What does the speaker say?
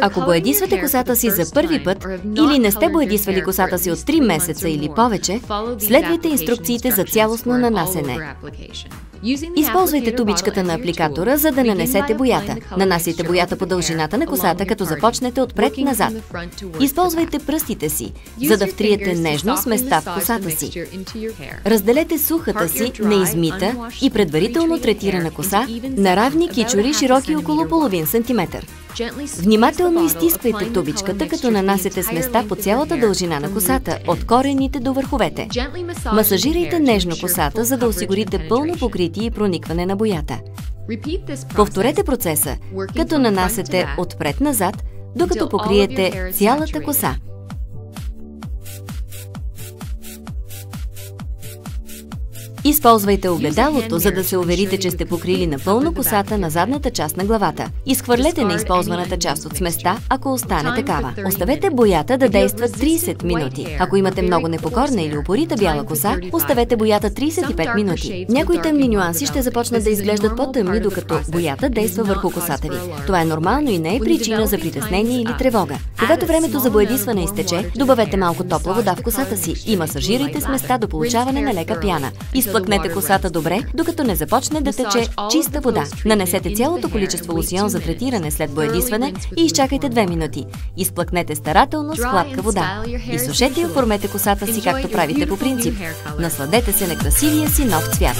Ако боядисвате косата си за първи път или не сте боядисвали косата си от 3 месеца или повече, следвайте инструкциите за цялостно нанасене. Използвайте тубичката на апликатора, за да нанесете боята. Нанасяйте боята по дължината на косата, като започнете отпред-назад. Използвайте пръстите си, за да втриете нежно с места в косата си. Разделете сухата си, неизмита и предварително третирана коса на равни кичури, широки около половин сантиметър. Внимателно изтисквайте тубичката, като нанасяте с места по цялата дължина на косата, от корените до върховете. Масажирайте нежно косата, за да осигурите пълно покритие и проникване на боята. Повторете процеса, като нанасяте отпред-назад, докато покриете цялата коса. Използвайте огледалото, за да се уверите, че сте покрили напълно косата на задната част на главата. Изхвърлете неизползваната част от сместа, ако остане такава. Оставете боята да действа 30 минути. Ако имате много непокорна или упорита бяла коса, оставете боята 35 минути. Някои тъмни нюанси ще започнат да изглеждат по-тъмни, докато боята действа върху косата ви. Това е нормално и не е причина за притеснение или тревога. Когато времето за боядисване изтече, добавете малко топла вода в косата си и масажирайте с места до получаване на лека пяна. Изплъкнете косата добре, докато не започне да тече чиста вода. Нанесете цялото количество лосион за третиране след боядисване и изчакайте 2 минути. Изплъкнете старателно с хладка вода. Изсушете и оформете косата си както правите по принцип. Насладете се на красивия си нов цвят.